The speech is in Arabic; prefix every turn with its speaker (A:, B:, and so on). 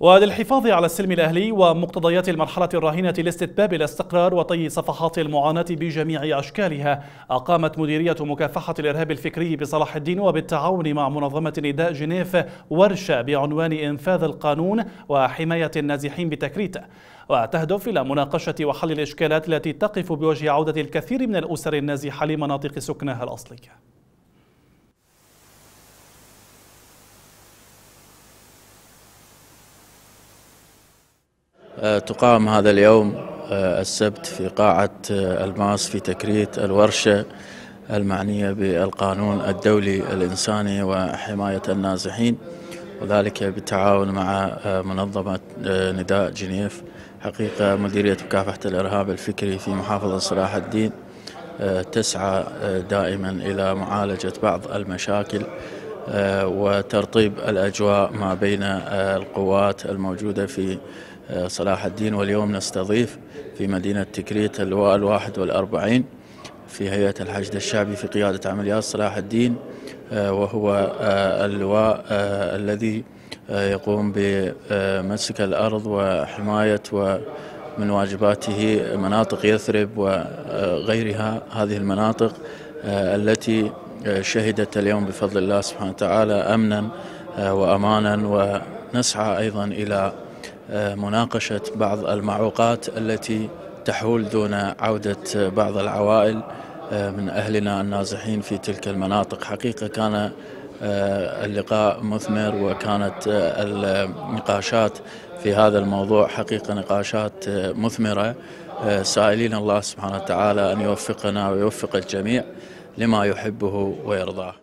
A: وللحفاظ على السلم الأهلي ومقتضيات المرحلة الراهنة لاستتباب الاستقرار وطي صفحات المعاناة بجميع أشكالها أقامت مديرية مكافحة الإرهاب الفكري بصلاح الدين وبالتعاون مع منظمة نداء جنيف ورشة بعنوان إنفاذ القانون وحماية النازحين بتكريت. وتهدف إلى مناقشة وحل الإشكالات التي تقف بوجه عودة الكثير من الأسر النازحة لمناطق سكنها الأصلية
B: تقام هذا اليوم آه، السبت في قاعة آه، الماس في تكريت الورشة المعنية بالقانون الدولي الإنساني وحماية النازحين وذلك بالتعاون مع منظمة نداء جنيف. حقيقة مديرية مكافحة الإرهاب الفكري في محافظة صلاح الدين تسعى دائما إلى معالجة بعض المشاكل وترطيب الأجواء ما بين القوات الموجودة في صلاح الدين. واليوم نستضيف في مدينة تكريت اللواء الواحد والأربعين في هيئة الحشد الشعبي في قيادة عمليات صلاح الدين آه، وهو آه، اللواء آه، الذي يقوم بمسك الأرض وحماية ومن واجباته مناطق يثرب وغيرها هذه المناطق التي شهدت اليوم بفضل الله سبحانه وتعالى أمنا وأمانا ونسعى أيضا إلى مناقشة بعض المعوقات التي تحول دون عودة بعض العوائل آه، من أهلنا النازحين في تلك المناطق. حقيقة كان آه، اللقاء مثمر وكانت آه، النقاشات في هذا الموضوع حقيقة نقاشات مثمرة. سائلين الله سبحانه وتعالى أن يوفقنا ويوفق الجميع. لما يحبه ويرضاه.